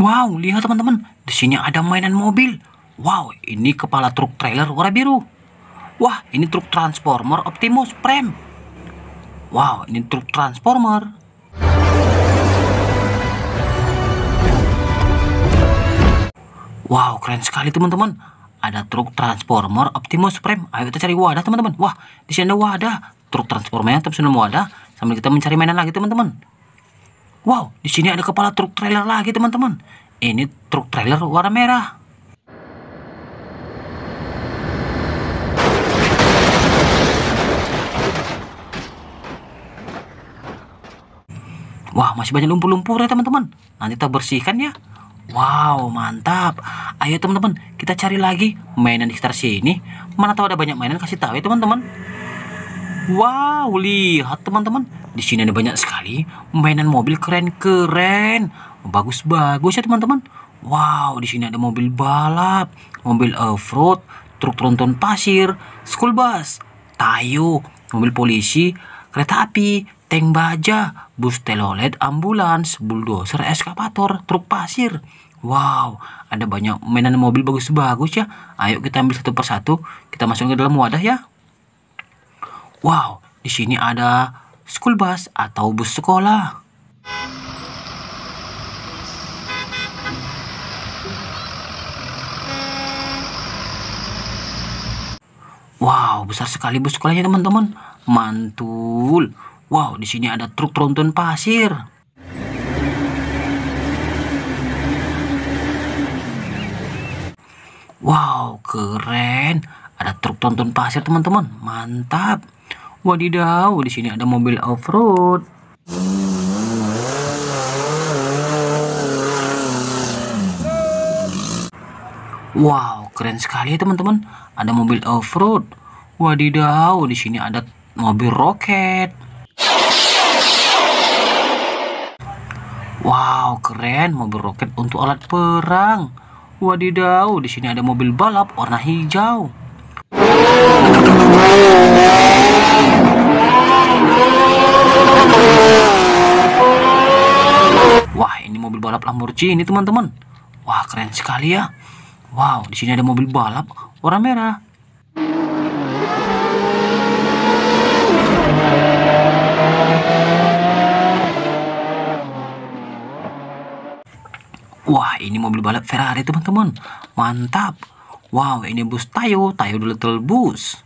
Wow, lihat teman-teman. Di sini ada mainan mobil. Wow, ini kepala truk trailer warna biru. Wah, ini truk transformer Optimus Prime. Wow, ini truk transformer. Wow, keren sekali teman-teman. Ada truk transformer Optimus Prime. Ayo kita cari wadah teman-teman. Wah, di sini ada wadah. Truk transformernya tetap sudah wadah. Sambil kita mencari mainan lagi teman-teman. Wow, di sini ada kepala truk trailer lagi teman-teman. Ini truk trailer warna merah. Wah, masih banyak lumpur-lumpur ya teman-teman. Nanti kita bersihkan ya. Wow, mantap. Ayo teman-teman, kita cari lagi mainan di sekitar sini. Mana tahu ada banyak mainan kasih tahu ya teman-teman. Wow, lihat teman-teman. Di sini ada banyak sekali mainan mobil keren-keren. Bagus-bagus ya teman-teman. Wow, di sini ada mobil balap, mobil off-road, truk tronton pasir, school bus, tayo, mobil polisi, kereta api, tank baja, bus telolet, ambulans, bulldozer, eskavator, truk pasir. Wow, ada banyak mainan mobil bagus-bagus ya. Ayo kita ambil satu persatu, kita masukin ke dalam wadah ya. Wow, di sini ada school bus atau bus sekolah. Wow, besar sekali bus sekolahnya teman-teman. Mantul. Wow, di sini ada truk tronton pasir. Wow, keren. Ada truk tronton pasir teman-teman. Mantap. Wadidaw, di sini ada mobil off-road. Wow, keren sekali ya teman-teman. Ada mobil off-road. Wadidaw, di sini ada mobil roket. Wow, keren mobil roket untuk alat perang. Wadidaw, di sini ada mobil balap warna hijau. Wah, ini mobil balap Lamborghini, teman-teman. Wah, keren sekali ya. Wow, di sini ada mobil balap warna merah. Wah, ini mobil balap Ferrari, teman-teman. Mantap. Wow, ini bus Tayo, Tayo the Little Bus.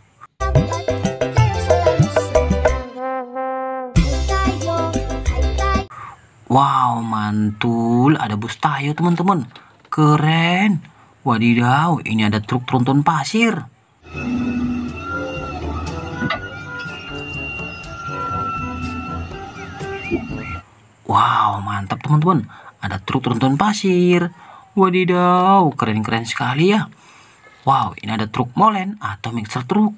Wow, mantul. Ada bus Tayo, teman-teman. Keren. Wadidaw, ini ada truk tronton pasir. Wow, mantap teman-teman. Ada truk tronton pasir. Wadidaw, keren-keren sekali ya. Wow, ini ada truk molen atau mixer truk.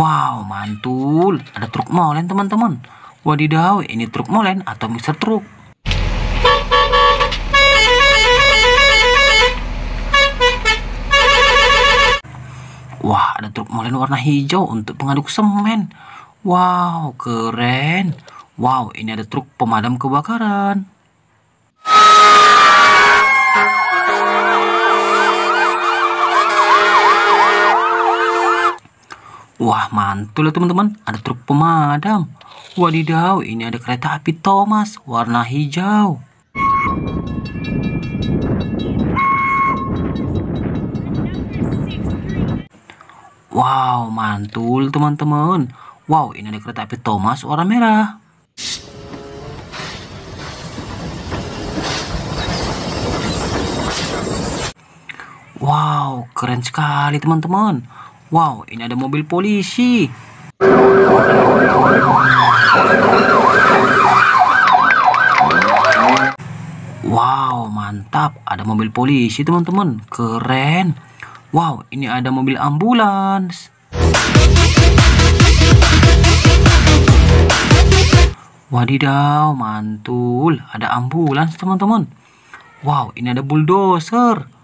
Wow, mantul. Ada truk molen teman-teman. Wadidaw, ini truk molen atau mixer truk. Wah, ada truk molen warna hijau untuk pengaduk semen. Wow, keren. Wow, ini ada truk pemadam kebakaran. Wah, mantul ya teman-teman. Ada truk pemadam. Wadidaw, ini ada kereta api Thomas warna hijau. Wow, mantul teman-teman. Wow, ini ada kereta api Thomas warna merah. Wow, keren sekali teman-teman. Wow, ini ada mobil polisi. Wow, mantap. Ada mobil polisi, teman-teman. Keren. Wow, ini ada mobil ambulans. Wadidaw, mantul. Ada ambulans, teman-teman. Wow, ini ada bulldozer.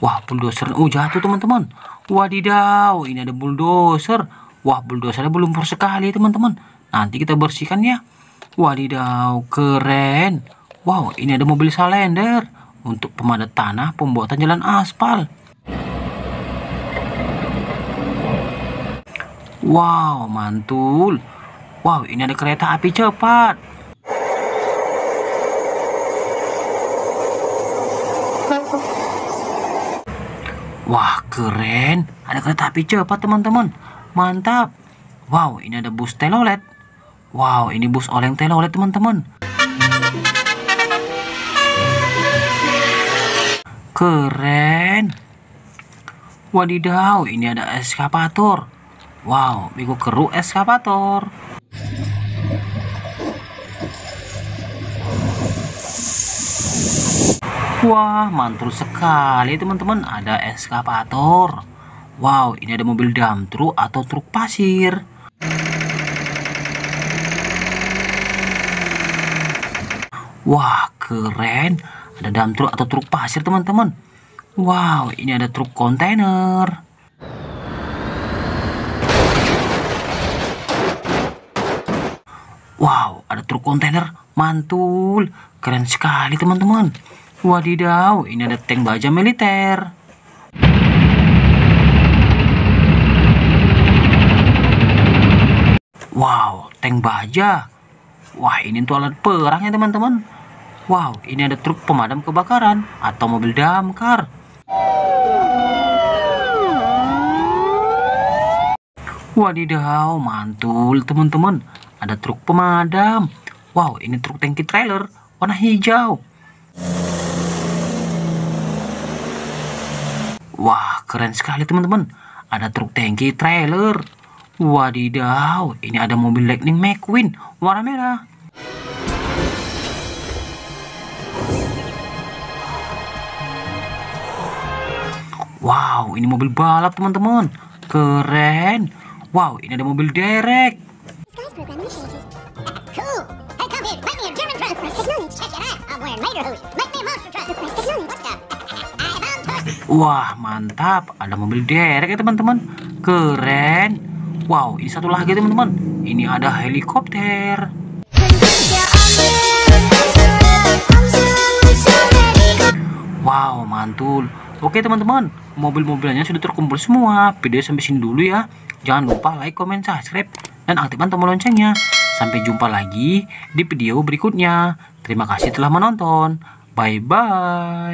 Bulldozer. Oh, jatuh teman-teman. Wadidaw, ini ada bulldozer. Wah, bulldozernya berlumpur sekali teman-teman. Nanti kita bersihkan ya. Wadidaw, keren. Wow, ini ada mobil salender untuk pemadat tanah pembuatan jalan aspal. Wow, mantul. Wow, ini ada kereta api cepat. Wah, keren. Ada kereta api cepat, teman-teman. Mantap. Wow, ini ada bus telolet. Wow, ini bus oleng telolet, teman-teman. Keren. Wadidaw, ini ada eskapator. Wow, Bego Keru eskapator. Wah, mantul sekali teman-teman. Ada eskapator. Wow, ini ada mobil dump truck atau truk pasir. Wah, keren. Ada dump truck atau truk pasir, teman-teman. Wow, ini ada truk kontainer. Wow, ada truk kontainer mantul. Keren sekali, teman-teman. Wadidaw, ini ada tank baja militer. Wow, tank baja. Wah, ini tuh alat perang ya teman-teman. Wow, ini ada truk pemadam kebakaran atau mobil damkar. Wadidaw, mantul teman-teman. Ada truk pemadam. Wow, ini truk tangki trailer warna hijau. Wah, keren sekali teman-teman. Ada truk tangki trailer. Wadidaw, ini ada mobil Lightning McQueen warna merah. Wow, ini mobil balap teman-teman. Keren. Wow, ini ada mobil derek. Cool. Hey, come here. German truck. Check it out. I'm wearing. Wah, mantap. Ada mobil derek ya teman-teman. Keren. Wow, ini satu lagi teman-teman. Ini ada helikopter. Wow, mantul. Oke teman-teman, mobil-mobilnya sudah terkumpul semua. Video sampai sini dulu ya. Jangan lupa like, comment, subscribe, dan aktifkan tombol loncengnya. Sampai jumpa lagi di video berikutnya. Terima kasih telah menonton. Bye-bye.